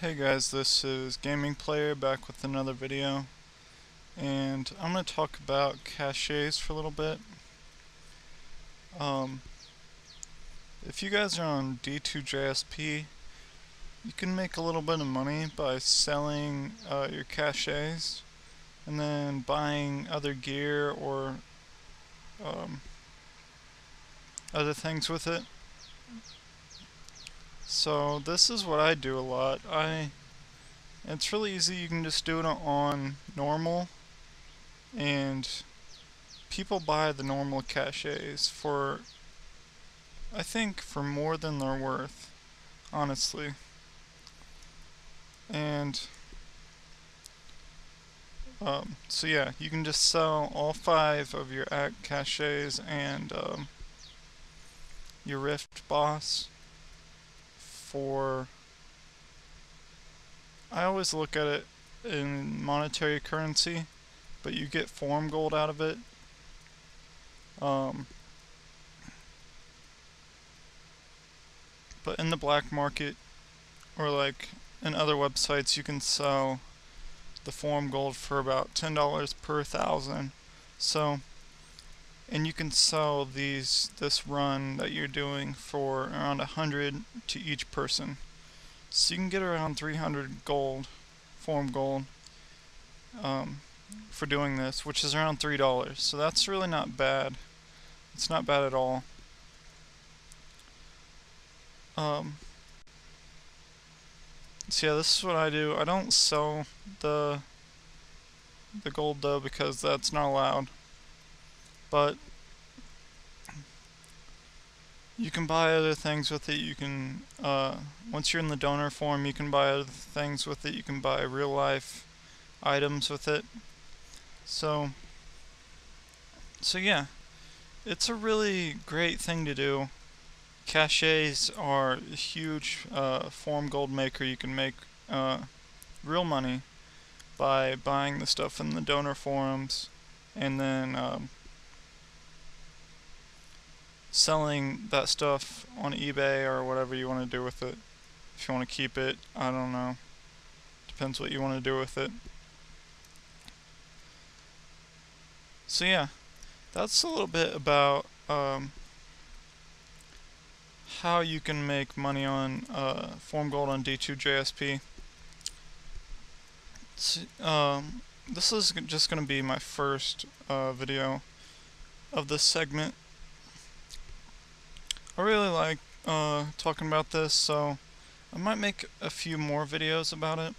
Hey guys, this is Gaming Player back with another video and I'm going to talk about caches for a little bit. Um, if you guys are on D2JSP you can make a little bit of money by selling uh, your caches and then buying other gear or um, other things with it. So this is what I do a lot. I it's really easy. You can just do it on normal and people buy the normal caches for I think for more than they're worth, honestly. And um, so yeah, you can just sell all five of your act caches and um, your Rift boss for I always look at it in monetary currency, but you get forum gold out of it. Um, but in the black market, or like in other websites, you can sell the forum gold for about $10 per thousand. So and you can sell these this run that you're doing for around 100 to each person. So you can get around 300 gold forum gold um, for doing this which is around three dollars. So that's really not bad. It's not bad at all. Um, so yeah this is what I do. I don't sell the the gold though because that's not allowed but you can buy other things with it. You can, uh, once you're in the donor forum, you can buy other things with it. You can buy real life items with it. So, so yeah, it's a really great thing to do. Caches are a huge uh, forum gold maker. You can make uh, real money by buying the stuff in the donor forums and then um, selling that stuff on eBay or whatever you want to do with it. If you want to keep it, I don't know. Depends what you want to do with it. So yeah, that's a little bit about um, how you can make money on uh, Forum Gold on D2JSP. Um, this is just going to be my first uh, video of this segment. I really like uh, talking about this, so I might make a few more videos about it.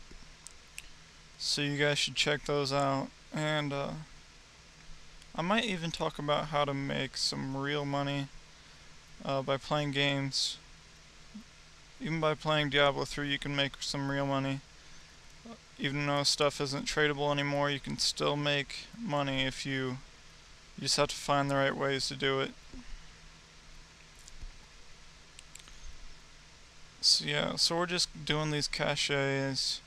So you guys should check those out. And uh, I might even talk about how to make some real money uh, by playing games. Even by playing Diablo 3 you can make some real money. Even though stuff isn't tradable anymore, you can still make money if you, you just have to find the right ways to do it. So yeah, so we're just doing these caches.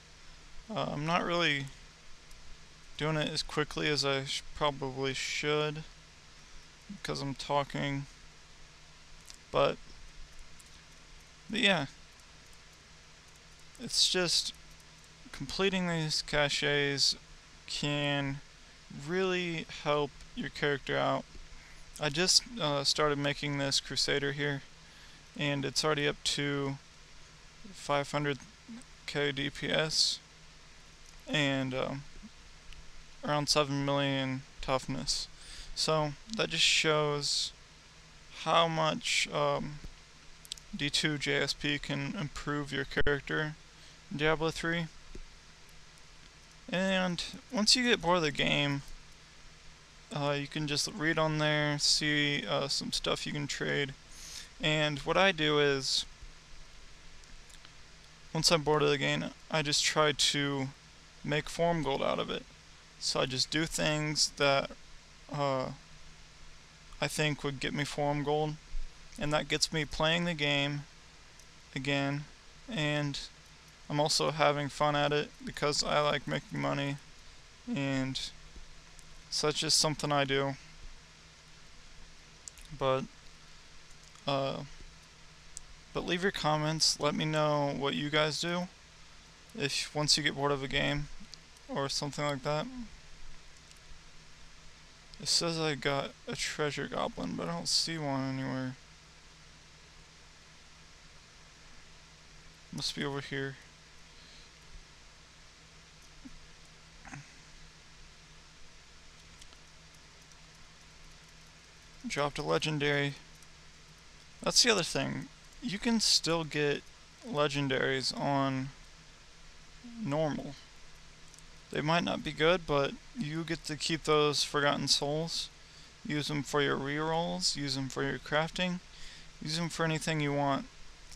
Uh, I'm not really doing it as quickly as I sh probably should because I'm talking. But, but yeah, it's just completing these caches can really help your character out. I just uh, started making this Crusader here and it's already up to 500k DPS and um, around 7 million toughness. So that just shows how much um, D2 JSP can improve your character in Diablo 3. And once you get bored of the game, uh, you can just read on there, see uh, some stuff you can trade. And what I do is once I'm bored game, I just try to make forum gold out of it. So I just do things that uh, I think would get me forum gold, and that gets me playing the game again, and I'm also having fun at it because I like making money, and such is something I do. But, uh, but leave your comments. Let me know what you guys do. if once you get bored of a game or something like that. It says I got a treasure goblin, but I don't see one anywhere. Must be over here. Dropped a legendary. That's the other thing. You can still get legendaries on normal. They might not be good, but you get to keep those Forgotten Souls. Use them for your rerolls, use them for your crafting, use them for anything you want.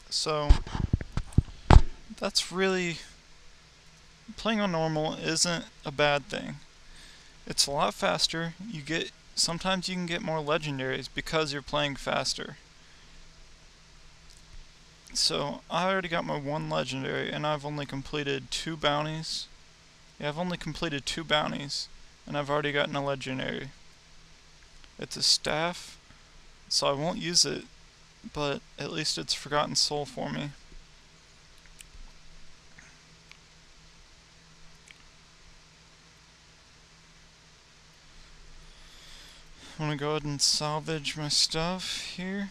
So, that's really... Playing on normal isn't a bad thing. It's a lot faster, you get... Sometimes you can get more legendaries because you're playing faster. So, I already got my one legendary, and I've only completed two bounties. Yeah, I've only completed two bounties, and I've already gotten a legendary. It's a staff, so I won't use it, but at least it's Forgotten Soul for me. I'm gonna go ahead and salvage my stuff here.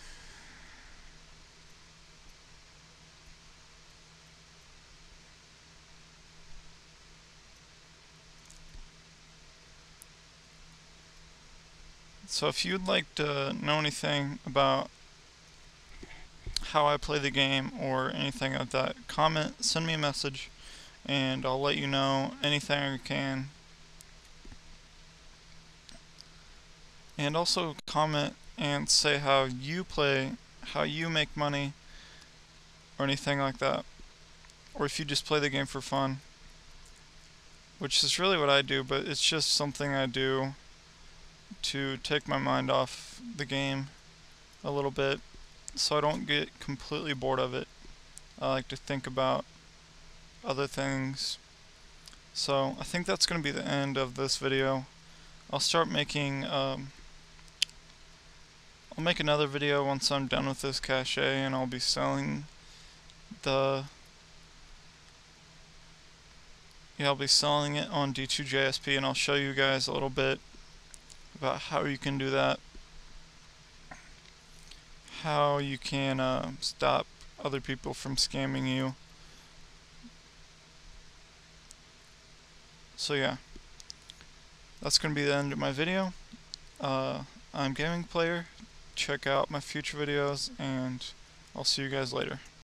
So if you'd like to know anything about how I play the game or anything like that, comment, send me a message, and I'll let you know anything I can. And also comment and say how you play, how you make money, or anything like that. Or if you just play the game for fun. Which is really what I do, but it's just something I do to take my mind off the game a little bit so I don't get completely bored of it. I like to think about other things. So I think that's going to be the end of this video. I'll start making, um, I'll make another video once I'm done with this cache and I'll be selling the, yeah I'll be selling it on D2JSP and I'll show you guys a little bit about how you can do that, how you can uh, stop other people from scamming you. So yeah, that's going to be the end of my video. Uh, I'm Gaming Player. Check out my future videos, and I'll see you guys later.